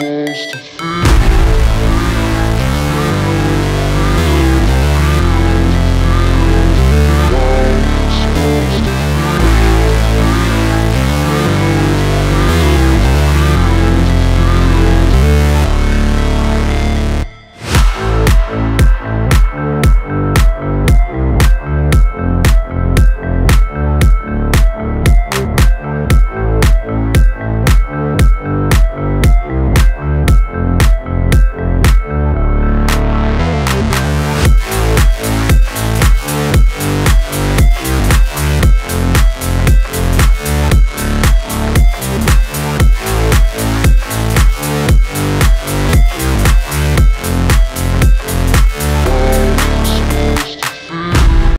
supposed to feel.